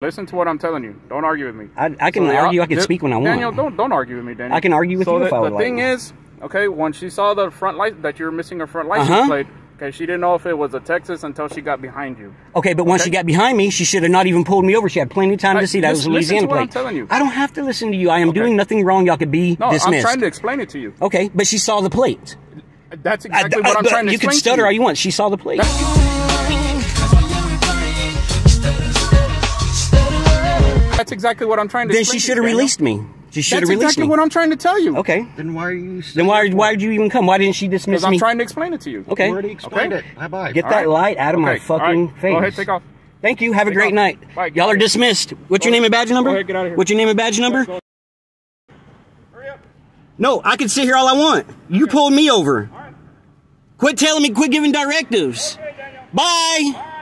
Listen to what I'm telling you. Don't argue with me. I, I can So, argue. I can speak when I want. Daniel, don't don't argue with me, Daniel. I can argue with so you the, if I would the like. thing is, okay, when she saw the front light that you were missing her front license Uh-huh. plate, okay, she didn't know if it was a Texas until she got behind you. Okay, but once she got behind me, she should have not even pulled me over. She had plenty of time Hey, to see that it was a Louisiana what I'm telling you. I don't have to listen to you. I am Okay. doing nothing wrong. Y'all could be No, dismissed. I'm trying to explain it to you. Okay, but she saw the plate. That's exactly I- what I'm trying to you can stutter all you. you want. She saw the plate. That's exactly what I'm trying to Then she should have released me. She should have released me. That's exactly me. what I'm trying to tell you. okay. Then why are you? Then why why did you even come? Why didn't she dismiss Because I'm trying to explain it to you. Okay. You already explained Okay. it. Bye bye. Get All that right. light out of my Okay, all fucking right. face. Go ahead, take off. Thank you. Have a great off. night. Bye, Y'all are dismissed. What's your name and badge number? ahead, get out of here. What's your name and badge number? Hurry up. No, I can sit here all I want. You pulled me over. Quit telling me, quit giving directives. Okay, Daniel. Bye.